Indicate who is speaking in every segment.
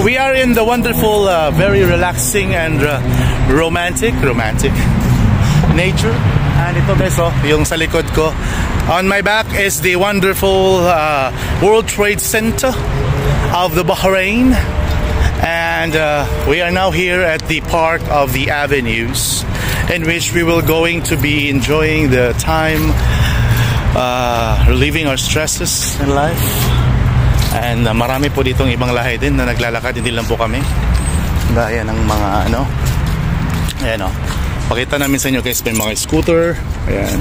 Speaker 1: we are in the wonderful, uh, very relaxing and uh, romantic, romantic nature. And ito guys, oh, yung sa likod ko. On my back is the wonderful uh, World Trade Center of the Bahrain. And uh, we are now here at the Park of the Avenues in which we will going to be enjoying the time uh, relieving our stresses in life. And uh, marami po ditong ibang lahi din na naglalakad, hindi lang po kami. Gaya ng mga ano. Ayan o. Oh. Pakita namin sa inyo guys, may mga scooter. Ayan.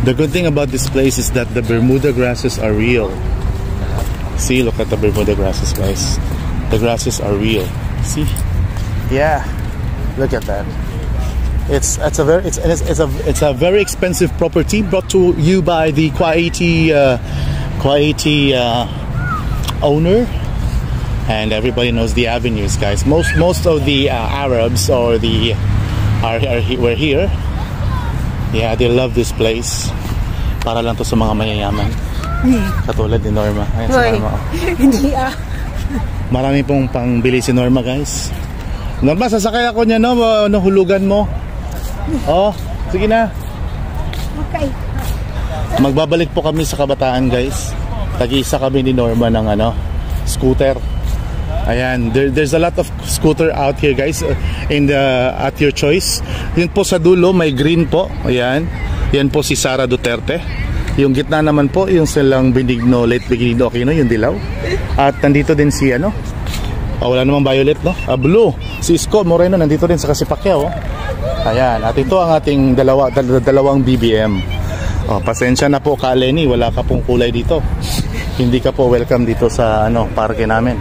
Speaker 1: The good thing about this place is that the Bermuda grasses are real. See, look at the Bermuda grasses, guys. The grasses are real. See? Yeah. Look at that. It's it's a very it's it's, it's a it's a very expensive property brought to you by the Kwaiti uh, Kwaiti uh, owner, and everybody knows the avenues, guys. Most most of the uh, Arabs or the are, are were here. Yeah, they love this place. Para lang to sa mga mayayaman. Katulad ni Norma. Ayan sa Norma.
Speaker 2: Hindi ah.
Speaker 1: Marami pong pangbili si Norma, guys. Norma, sasakay ako niya, no? Ano, hulugan mo? Oh, sige na.
Speaker 2: Okay.
Speaker 1: Magbabalik po kami sa kabataan guys. Tag-isa kami ni Norma ng ano, scooter. Ayan, there, there's a lot of scooter out here guys uh, in the at your choice. Yun po sa dulo may green po. Ayan. Yan po si Sara Duterte. Yung gitna naman po yung silang Benigno, late Benigno Aquino, yung dilaw. At nandito din si ano, oh, wala namang violet no? Ah, blue. Si Isko Moreno nandito din sa Kasipakyaw. Oh. Ayan, at ito ang ating dalawa, dal dalawang BBM. Oh, pasensya na po ka Lenny, wala ka pong kulay dito. Hindi ka po welcome dito sa ano, parke namin.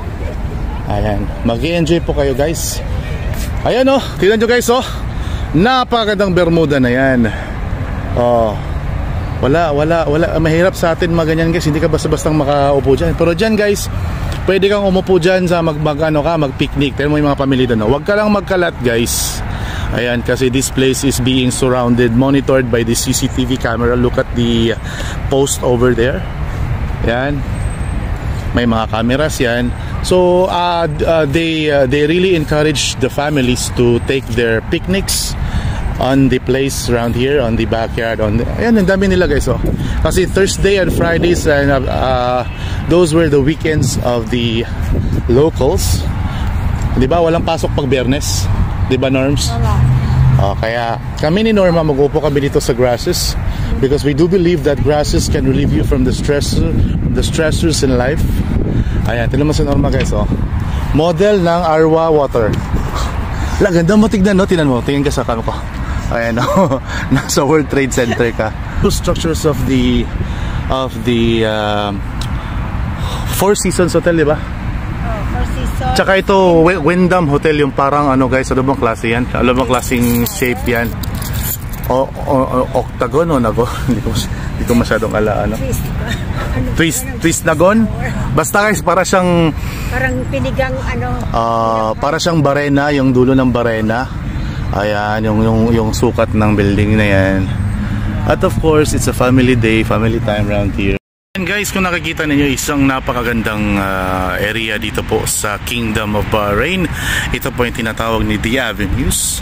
Speaker 1: Ayan, mag-enjoy po kayo guys. Ayan oh, tingnan nyo guys oh. Napakagandang Bermuda na yan. Oh, wala, wala, wala. Mahirap sa atin maganyan guys. Hindi ka basta-bastang makaupo dyan. Pero dyan guys, pwede kang umupo dyan sa mag, mag ano ka, mag-picnic. Tignan mo yung mga pamilya doon. Huwag ka lang magkalat guys. Ayan, kasi this place is being surrounded, monitored by the CCTV camera. Look at the post over there. Ayan. May mga cameras yan. So, uh, uh, they, uh, they really encourage the families to take their picnics on the place around here on the backyard on the, ayan ang dami nila guys oh kasi Thursday and Fridays and uh, uh, those were the weekends of the locals di ba walang pasok pag biyernes Di ba, Norms?
Speaker 2: Wala.
Speaker 1: Oh, kaya kami ni Norma mag-upo kami dito sa grasses because we do believe that grasses can relieve you from the stress the stressors in life. Ayan, tinan mo si Norma guys, oh. Model ng Arwa Water. La, ganda mo tignan, no? Tingnan mo, tingin ka sa kano ko. Ayan, oh. Nasa World Trade Center ka. Two structures of the of the uh, Four Seasons Hotel, di ba? Tsaka ito, Wyndham Hotel yung parang ano guys, ano bang klase yan? Ano bang klaseng shape yan? O, o, o octagon o nago? hindi ko hindi ko masyadong ala ano. Twist, twist nagon? Basta guys, para siyang
Speaker 2: parang pinigang ano.
Speaker 1: Uh, para siyang barena, yung dulo ng barena. Ayan, yung yung yung sukat ng building na yan. At of course, it's a family day, family time around here. And guys, kung nakikita ninyo isang napakagandang uh, area dito po sa Kingdom of Bahrain. Ito po yung tinatawag ni The Avenues.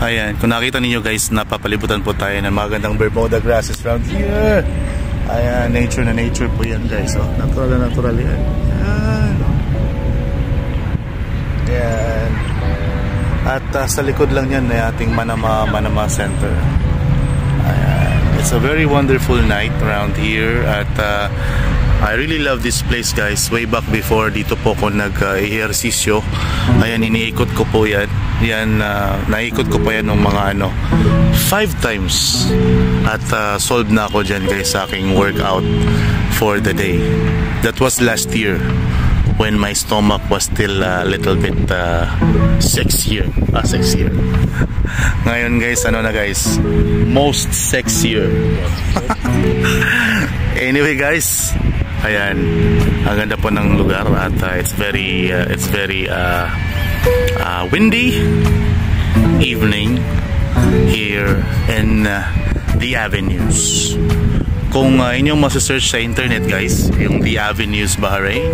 Speaker 1: Ayan, kung nakita ninyo guys, napapalibutan po tayo ng magandang Bermuda grasses around here. Ayan, nature na nature po yan guys. Oh, natural na natural yan. Ayan. Ayan. At uh, sa likod lang yan ay ating Manama, Manama Center. It's a very wonderful night around here at uh, I really love this place guys. Way back before dito po ako nag-ehersisyo. Uh, Ayan, iniikot ko po yan. Yan, uh, naikot ko pa yan ng mga ano, five times. At uh, solved na ako dyan guys sa aking workout for the day. That was last year when my stomach was still a little bit uh, sexier. Ah, sexier. Ngayon guys, ano na guys? Most sexier. anyway guys, ayan. Ang ganda po ng lugar at uh, it's very uh, it's very uh, uh, windy evening here in uh, The Avenues. Kung uh, inyong masasearch sa internet guys, yung The Avenues Bahrain,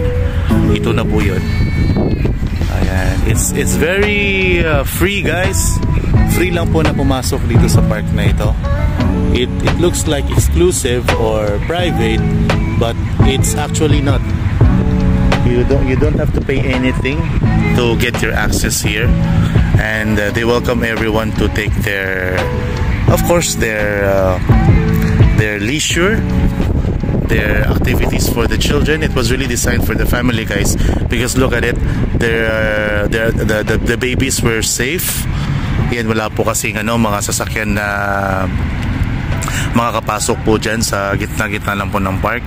Speaker 1: ito na po yun. Ayan. It's, it's very uh, free guys. Free lang po na pumasok dito sa park na ito. It, it looks like exclusive or private, but it's actually not. You don't you don't have to pay anything to get your access here, and uh, they welcome everyone to take their, of course, their uh, their leisure their activities for the children. It was really designed for the family, guys. Because look at it, their, their the, the the babies were safe. Yan wala po kasi ano mga sasakyan na makakapasok po dyan sa gitna-gitna lang po ng park.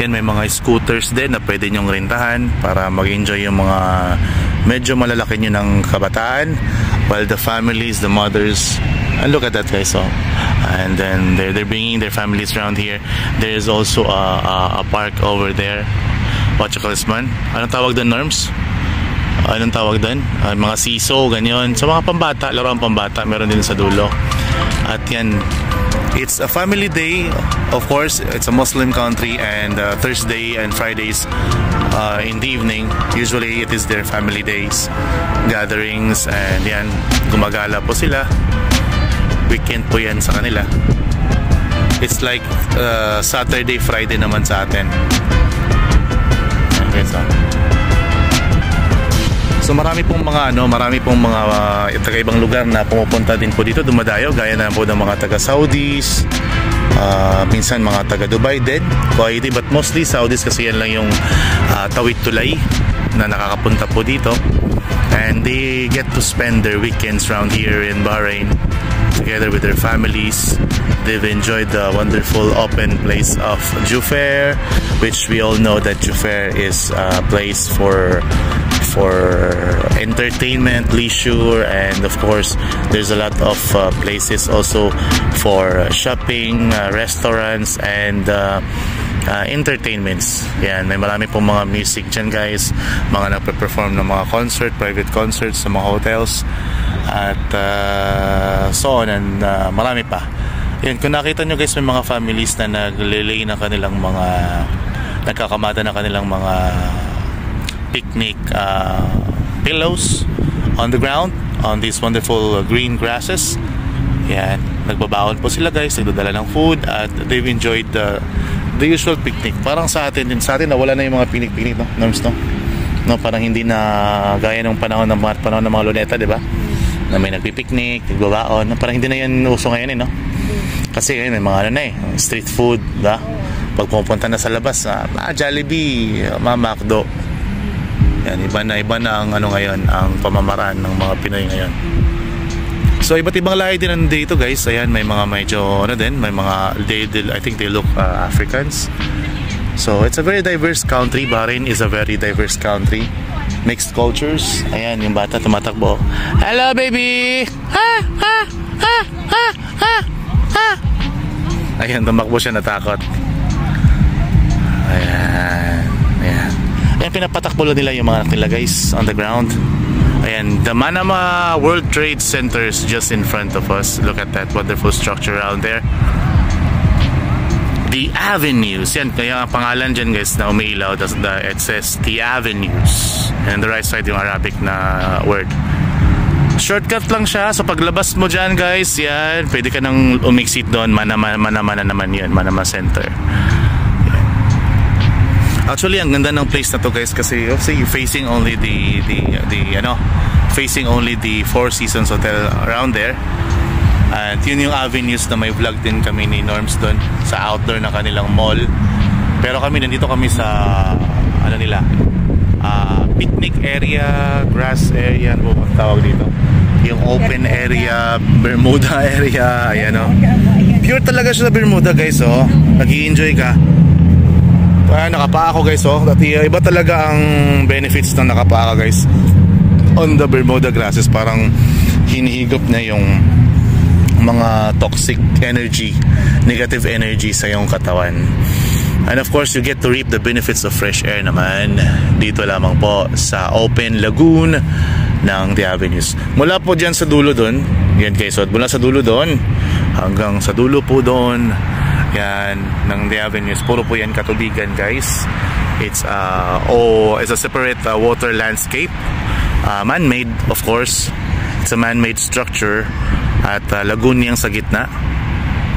Speaker 1: Yan may mga scooters din na pwede nyong rentahan para mag-enjoy yung mga medyo malalaki nyo ng kabataan while the families, the mothers and look at that guys so and then they're, they're bringing their families around here. There is also a, a, a park over there. What you call this man anong tawag doon norms? Anong tawag doon? Uh, mga siso ganyan. Sa mga pambata laruan pambata meron din sa dulo. At yan. It's a family day. Of course it's a muslim country and uh, thursday and fridays uh, in the evening. Usually it is their family days gatherings and yan. Gumagala po sila weekend po yan sa kanila. It's like uh, saturday friday naman sa atin. Okay, so. So marami pong mga ano, marami pong mga uh, taga-ibang lugar na pumupunta din po dito, dumadayo gaya na po ng mga taga Saudis, uh, minsan mga taga Dubai din, Kuwaiti, but mostly Saudis kasi yan lang yung uh, tawid tulay na nakakapunta po dito. And they get to spend their weekends around here in Bahrain together with their families. They've enjoyed the wonderful open place of Jufair, which we all know that Jufair is a place for for entertainment, leisure, and of course, there's a lot of uh, places also for shopping, uh, restaurants, and uh, uh, entertainments. Yan, may marami pong mga music dyan guys. Mga nagpe-perform ng mga concert, private concerts sa mga hotels. At uh, so on and uh, marami pa. Yan, kung nakita nyo guys, may mga families na naglilay ng kanilang mga nagkakamada ng kanilang mga picnic uh, pillows on the ground on these wonderful uh, green grasses. Yan, nagbabaon po sila guys, nagdadala ng food at they've enjoyed the the usual picnic. Parang sa atin din, sa atin nawala na yung mga picnic-picnic no, norms no. No, parang hindi na gaya ng panahon ng mga panahon ng mga luneta, 'di ba? Na may nagpi-picnic, nagbabaon, parang hindi na 'yan uso ngayon eh, no. Kasi ngayon may mga ano na eh, street food, ba? Pag pumunta na sa labas, ah, ah Jollibee, mga McDo, yan, iba na iba na ang ano ngayon, ang pamamaraan ng mga Pinoy ngayon. So iba't ibang lahi din nandito guys. Ayan, may mga medyo ano din, may mga they, they I think they look uh, Africans. So it's a very diverse country. Bahrain is a very diverse country. Mixed cultures. Ayan, yung bata tumatakbo. Hello baby! Ha! Ha! Ha! Ha! Ha! Ha! Ayan, tumakbo siya natakot. Ayan. Ayan. Ayan, pinapatakbo nila yung mga anak nila guys on the ground. Ayan, the Manama World Trade Center is just in front of us. Look at that wonderful structure around there. The Avenues. Yan, kaya ang pangalan dyan guys na umiilaw. It says The Avenues. And the right side yung Arabic na word. Shortcut lang siya. So paglabas mo dyan guys, yan, pwede ka nang umixit doon. Manama, manama na naman yun. Manama Center. Actually, ang ganda ng place na to guys kasi see facing only the the the ano, facing only the Four Seasons Hotel around there. At yun yung avenues na may vlog din kami ni Norms doon sa outdoor na kanilang mall. Pero kami nandito kami sa ano nila, uh, picnic area, grass area, ano ba tawag dito? Yung open area, Bermuda area, ayan. Oh. Pure talaga siya sa Bermuda guys oh. Nag-i-enjoy ka. Ah, nakapaa ako guys oh. Dati uh, iba talaga ang benefits ng nakapaa ka guys. On the Bermuda grasses parang hinihigop na yung mga toxic energy, negative energy sa iyong katawan. And of course, you get to reap the benefits of fresh air naman dito lamang po sa open lagoon ng The Avenues. Mula po dyan sa dulo doon, yan guys, so mula sa dulo doon, hanggang sa dulo po doon yan ng the avenues. Puro po yan katubigan guys. It's uh, oh, it's a separate uh, water landscape. Uh, man-made of course. It's a man-made structure at uh, lagoon niyang sa gitna.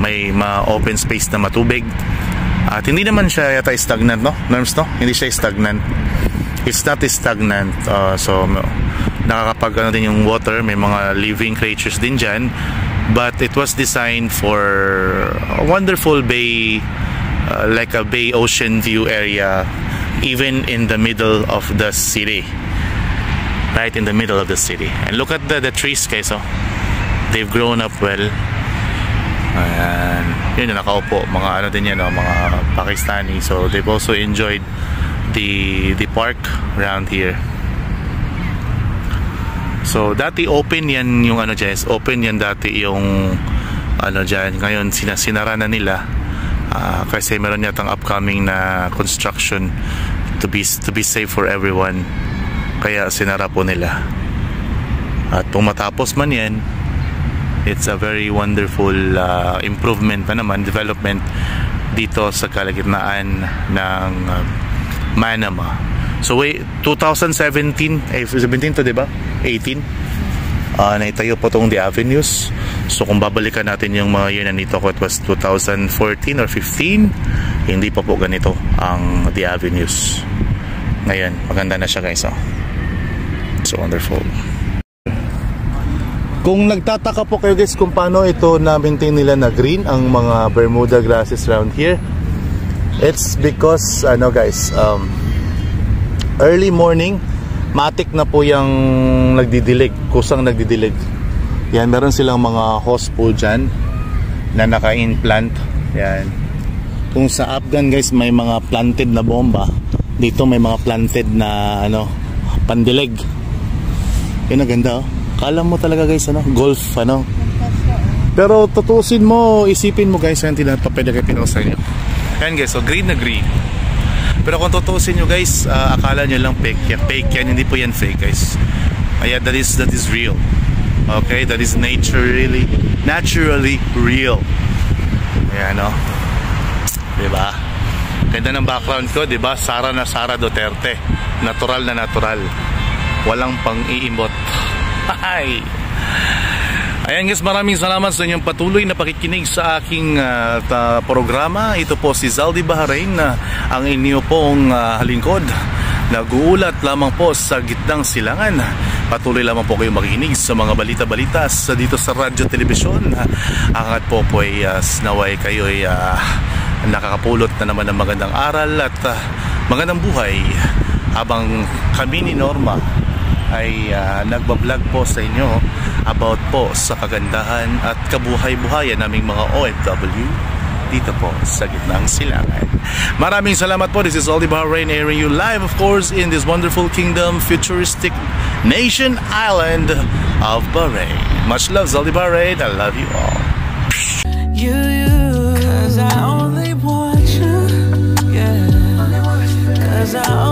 Speaker 1: May ma-open space na matubig. At hindi naman siya yata stagnant no? Norms no? Hindi siya stagnant. It's not stagnant uh, so nakakapag ano din yung water. May mga living creatures din dyan but it was designed for a wonderful bay uh, like a bay ocean view area even in the middle of the city. Right in the middle of the city. And look at the, the trees guys oh. They've grown up well. Ayan. Yun yung nakaupo. Mga ano din yan oh, mga Pakistani. So they've also enjoyed the the park around here So dati open yan yung ano Jess, open yan dati yung ano diyan. Ngayon sinasinara na nila uh, kasi meron yatang upcoming na construction to be to be safe for everyone. Kaya sinara po nila. At kung matapos man yan, it's a very wonderful uh, improvement pa naman, development dito sa kalagitnaan ng uh, Manama So wait, 2017, eh 17 to 'di ba? 18. Uh, naitayo po tong The Avenues. So kung babalikan natin yung mga year na nito ko, it was 2014 or 15, hindi pa po ganito ang The Avenues. Ngayon, maganda na siya guys. Oh. So wonderful. Kung nagtataka po kayo guys kung paano ito na-maintain nila na green ang mga Bermuda grasses around here, it's because ano guys, um, early morning matik na po yung nagdidilig kusang nagdidilig. Yan meron silang mga hose po dyan na naka-implant. Yan. Kung sa Afghan guys may mga planted na bomba. Dito may mga planted na ano pandilig. Yun ang ganda oh. Kala mo talaga guys ano golf ano? Pero tutusin mo isipin mo guys yan tinapapwede kayo pinako sa inyo yan guys so green na green pero kung tutusin nyo guys, uh, akala nyo lang fake yan. Fake yan, hindi po yan fake guys. Ayan, that is, that is real. Okay, that is naturally, naturally real. Ayan, no? Diba? Ganda ng background ko, diba? Sara na Sara Duterte. Natural na natural. Walang pang-iimot. Ay! Ayan guys, maraming salamat sa inyong patuloy na pakikinig sa aking uh, programa. Ito po si Zaldi Bahrain na uh, ang inyo pong uh, halingkod. Naguulat lamang po sa gitnang silangan. Patuloy lamang po kayo makikinig sa mga balita-balita sa dito sa radyo telebisyon. Angat po po ay uh, naway kayo ay uh, nakakapulot na naman ng magandang aral at uh, magandang buhay habang kami ni Norma ay uh, nagbablog po sa inyo about po sa kagandahan at kabuhay-buhayan naming mga OFW dito po sa gitnang silangan. Maraming salamat po. This is Aldi Bahrain airing you live of course in this wonderful kingdom, futuristic nation island of Bahrain. Much love, Zaldi Bahrain. I love you all. You, you, cause I only want you, yeah. Cause I